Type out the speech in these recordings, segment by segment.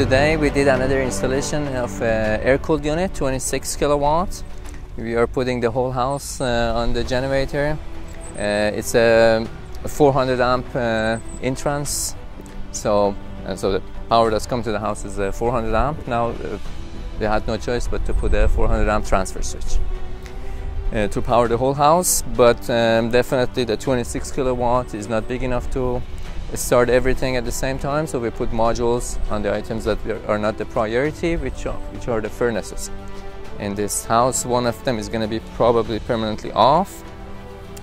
Today we did another installation of uh, air-cooled unit, 26 kilowatts. We are putting the whole house uh, on the generator. Uh, it's a 400 amp uh, entrance. So, so the power that's come to the house is a 400 amp. Now they had no choice but to put a 400 amp transfer switch. Uh, to power the whole house, but um, definitely the 26 kilowatt is not big enough to start everything at the same time. So we put modules on the items that are not the priority, which are, which are the furnaces. In this house, one of them is going to be probably permanently off.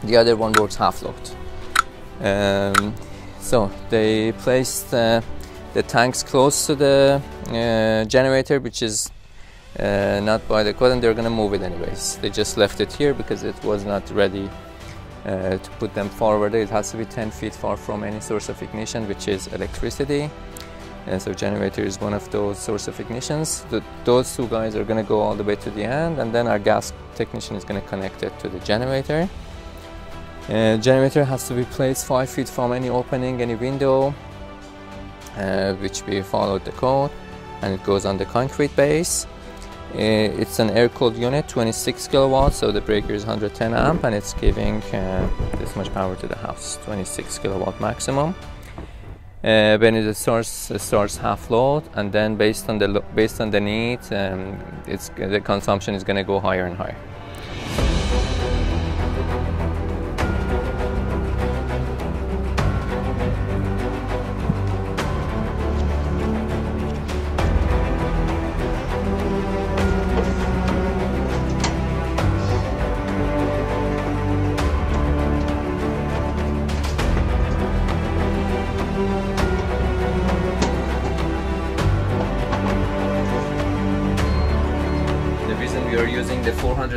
The other one works half load. Um, so they placed uh, the tanks close to the uh, generator, which is uh, not by the code, and they're going to move it anyways. They just left it here because it was not ready uh, to put them forward it has to be 10 feet far from any source of ignition which is electricity. And so generator is one of those source of ignitions. The, those two guys are going to go all the way to the end and then our gas technician is going to connect it to the generator. Uh, generator has to be placed 5 feet from any opening any window uh, which we followed the code and it goes on the concrete base. uh, it's an air-cooled unit 26 kilowatts so the breaker is 110 amp and it's giving uh, this much power to the house 26 kilowatt maximum. Uh, when it starts starts half load and then based on the based on the need um, it's the consumption is going to go higher and higher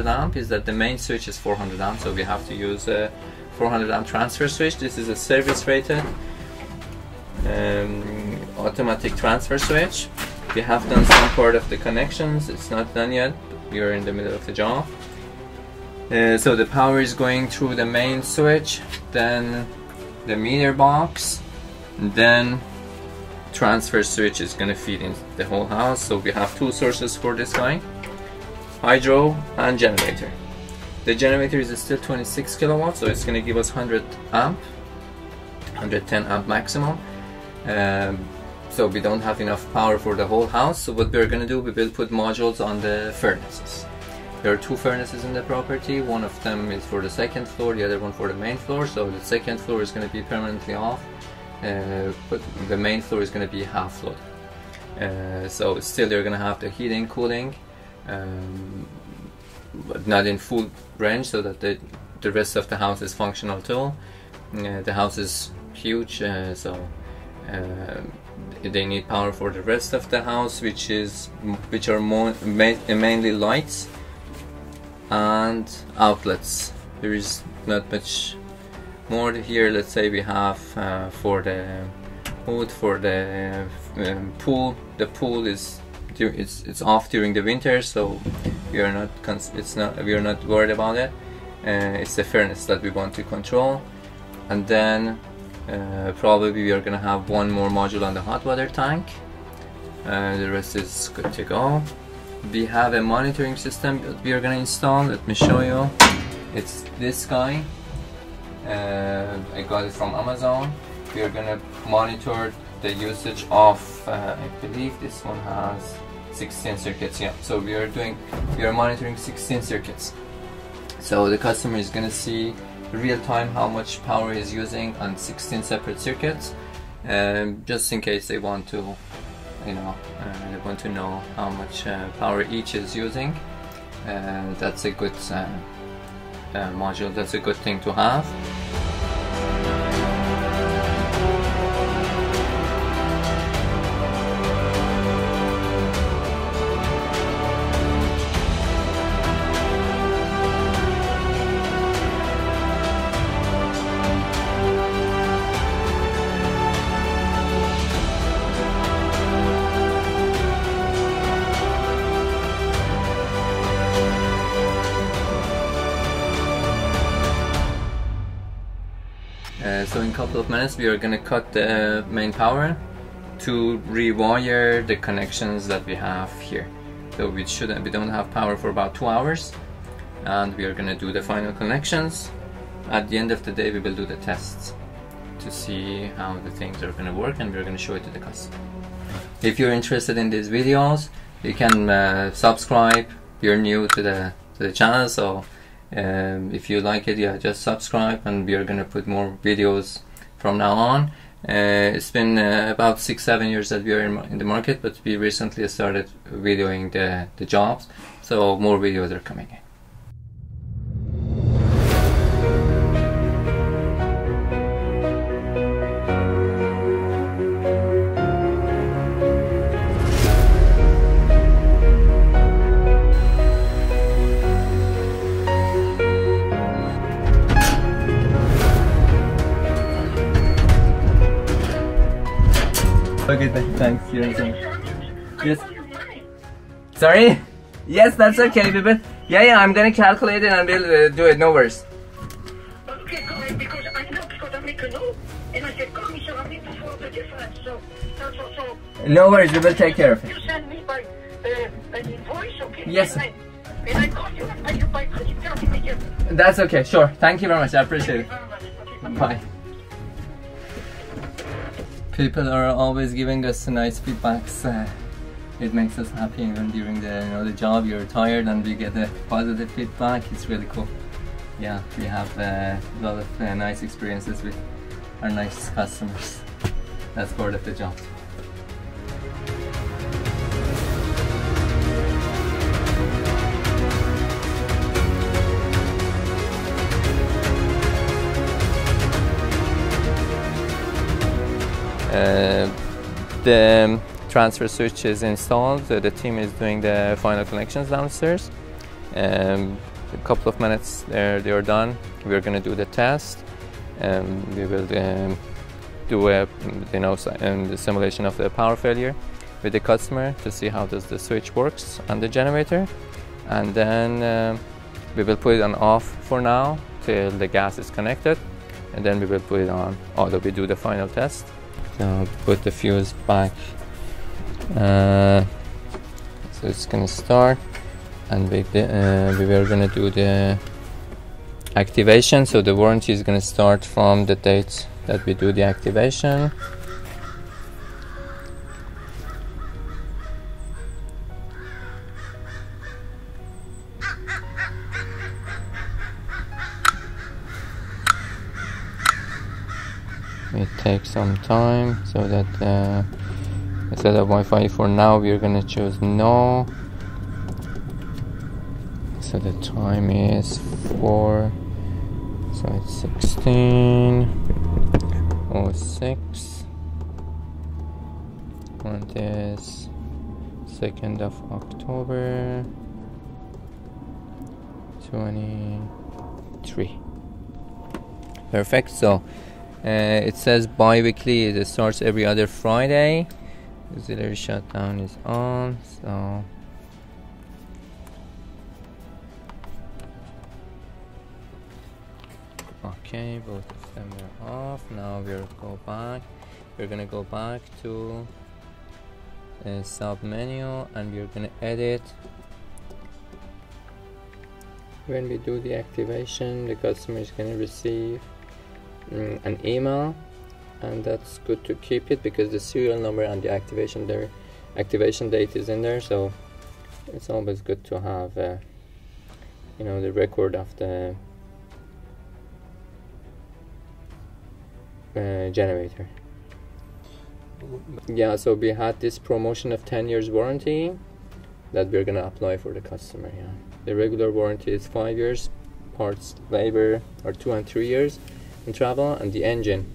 400 amp is that the main switch is 400 amp so we have to use a 400 amp transfer switch. This is a service rated um, automatic transfer switch. We have done some part of the connections. It's not done yet. We are in the middle of the job. Uh, so the power is going through the main switch then the meter box then transfer switch is going to feed in the whole house. So we have two sources for this guy hydro and generator. The generator is still 26 kilowatts so it's going to give us 100 amp 110 amp maximum. Um, so we don't have enough power for the whole house. So what we're going to do we will put modules on the furnaces. There are two furnaces in the property. One of them is for the second floor the other one for the main floor. So the second floor is going to be permanently off uh, but the main floor is going to be half load uh, so still they're going to have the heating cooling um, but not in full range so that the, the rest of the house is functional too. Uh, the house is huge uh, so uh, they need power for the rest of the house which is which are more ma mainly lights and outlets. There is not much more here. Let's say we have uh, for the wood for the um, pool. The pool is it's it's off during the winter, so we are not it's not we are not worried about it. Uh, it's the furnace that we want to control, and then uh, probably we are gonna have one more module on the hot water tank. Uh, the rest is good to go. We have a monitoring system that we are gonna install. Let me show you. It's this guy. Uh, I got it from Amazon. We are gonna monitor the usage of, uh, I believe this one has 16 circuits yeah. So we are doing we are monitoring 16 circuits. So the customer is going to see real time how much power is using on 16 separate circuits um, just in case they want to you know uh, they want to know how much uh, power each is using. Uh, that's a good uh, uh, module. That's a good thing to have couple of minutes we are going to cut the main power to rewire the connections that we have here. So we shouldn't, we don't have power for about two hours and we are gonna do the final connections. At the end of the day we will do the tests to see how the things are gonna work and we're gonna show it to the customer. If you're interested in these videos, you can uh, subscribe. You're new to the to the channel, so um, if you like it, yeah, just subscribe, and we are gonna put more videos from now on. Uh, it's been uh, about six, seven years that we are in, in, the market, but we recently started videoing the, the jobs, so more videos are coming in. Okay, thanks. Yes. Sorry? Yes, that's okay, baby. Yeah, yeah, I'm gonna calculate it and we'll uh, do it, no worries. Okay, go ahead, because I know, because I make a note, and I said, call me, so I need to the difference, so, so, so, so. No worries, we will take care of it. You send me by, uh, an invoice, okay? Yes. And I, and I call you and pay you by credit card immediately. That's okay, sure. Thank you very much, I appreciate it. Very much, okay, Bye. People are always giving us nice feedbacks. Uh, it makes us happy even during the you know the job. You're tired and we get a positive feedback. It's really cool. Yeah, we have uh, a lot of uh, nice experiences with our nice customers. That's part of the job. The transfer switch is installed. Uh, the team is doing the final connections downstairs. Um, a couple of minutes there, they are done. We're going to do the test. Um, we will um, do a you know um, the simulation of the power failure with the customer to see how does the switch works on the generator, and then um, we will put it on off for now till the gas is connected, and then we will put it on. Although we do the final test. Now put the fuse back. Uh, so it's gonna start, and we uh, we were gonna do the activation. So the warranty is gonna start from the date that we do the activation. Some time so that uh, instead of Wi-Fi for now we're gonna choose no. So the time is 4 so it's 16 06 and is 2nd of October 23 perfect so uh, it says bi-weekly it starts every other friday. Auxiliary shutdown is on so. Okay both of them are off. Now we'll go back. We're gonna go back to uh, sub menu and we're gonna edit. When we do the activation the customer is gonna receive mm, an email and that's good to keep it because the serial number and the activation there activation date is in there so it's always good to have uh, you know the record of the uh, generator. Yeah so we had this promotion of 10 years warranty that we're gonna apply for the customer yeah. The regular warranty is 5 years parts labor are 2 and 3 years travel and the engine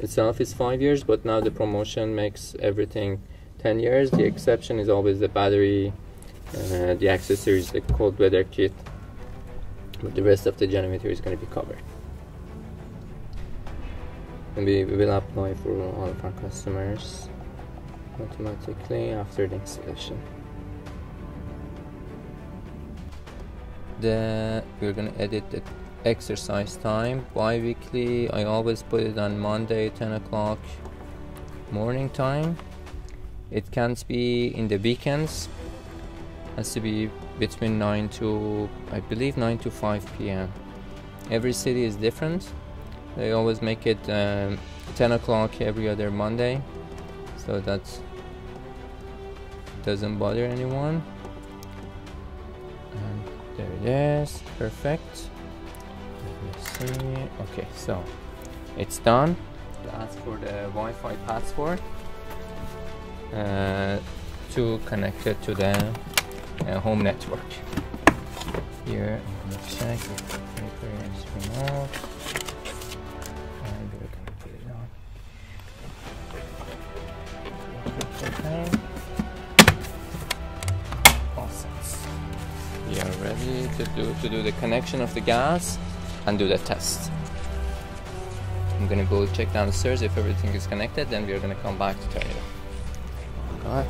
itself is 5 years but now the promotion makes everything 10 years. The exception is always the battery uh, the accessories the cold weather kit but the rest of the generator is going to be covered. And we, we will apply for all of our customers automatically after the installation the we're gonna edit the exercise time bi-weekly. I always put it on Monday 10 o'clock morning time. It can't be in the weekends. Has to be between 9 to i believe 9 to 5 p.m every city is different. They always make it um, 10 o'clock every other monday. So that doesn't bother anyone there it is. Perfect. Let me see. Okay so it's done. Ask for the Wi-Fi password. Uh, to connect it to the uh, home network. Here I'm gonna check if the paper is removed to do to do the connection of the gas and do the test I'm gonna go check downstairs if everything is connected then we're gonna come back to turn it God.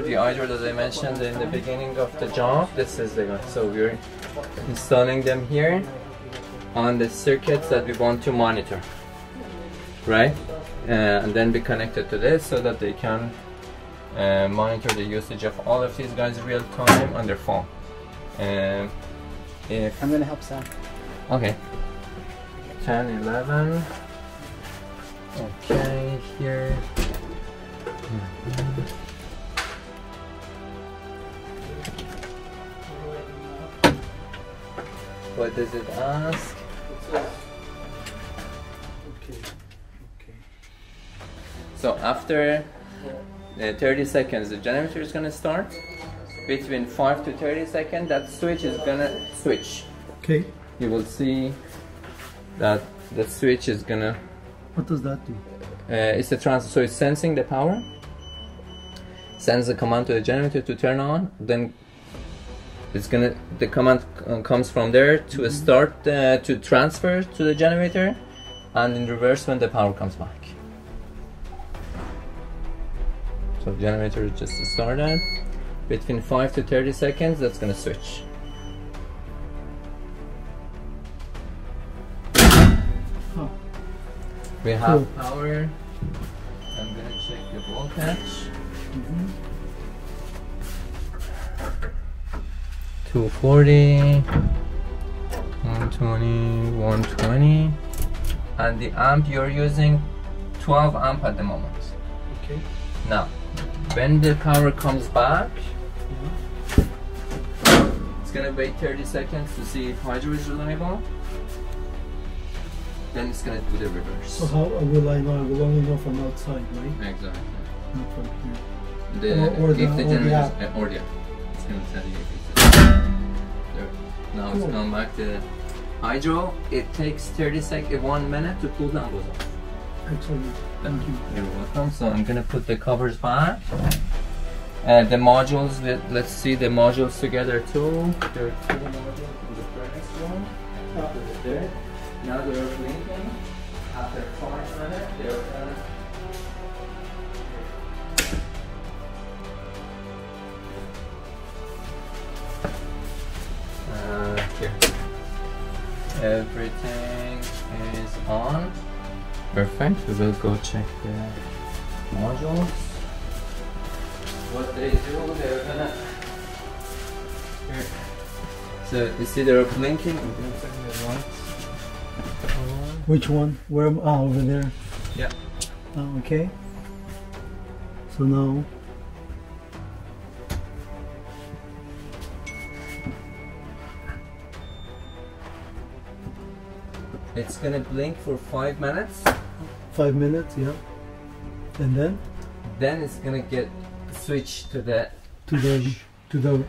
The hydro that I mentioned in the beginning of the job, this is the one. So we're installing them here on the circuits that we want to monitor, right? Uh, and then be connected to this so that they can uh, monitor the usage of all of these guys real time on their phone. Um, if I'm gonna help Sam. Okay. 10, 11. Okay, here. What does it ask? Okay. Okay. So after uh, 30 seconds, the generator is gonna start. Between 5 to 30 seconds, that switch is gonna switch. Okay. You will see that the switch is gonna What does that do? uh, it's a trans so it's sensing the power sends a command to the generator to turn on then it's gonna the command uh, comes from there to start uh, to transfer to the generator and in reverse when the power comes back. So the generator just started. Between 5 to 30 seconds that's gonna switch. We have Cool. power. I'm gonna check the voltage. Mhm. 240 120 120 and the amp you're using 12 amp at the moment Okay. now when the power comes back it's gonna wait 30 seconds to see if hydro is reliable then it's gonna do the reverse So how will I know? I will only know from outside, right? exactly Not from here. the, Or- or the- if the or the generator app. uh, or the app. it's gonna tell you if it's there. now it's Cool. come back to hydro it takes 30 seconds eh, one minute to cool down goes off Excellent. Thank you. You're welcome. So I'm gonna put the covers back. And the modules, let, let's see the modules together too. There are two modules in the furnace room. After there. Now they're blinking. After five minutes, they're Everything is on. Perfect. We will go check the modules. What they do, they're gonna. Here. So you see they're blinking. I'm gonna turn the lights. Which one? Where? am- Ah, over there. Yeah. Oh, okay. So now, It's gonna blink for five minutes. five minutes. Yeah. And then Then it's gonna get switched to the to the to the.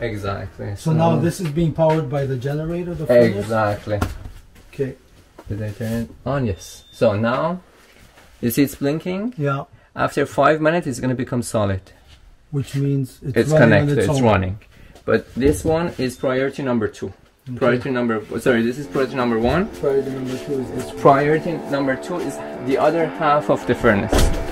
exactly. So now this is being powered by the generator. The furnace? exactly. Okay. Did I turn it on? Yes. So now, you see it's blinking. Yeah. After five minutes, it's gonna become solid. Which means it's, It's, running connected. its It's running. But this one is priority number two. Okay. Priority number sorry, this is priority number one. Priority number two is this. Priority number two is the other half of the furnace.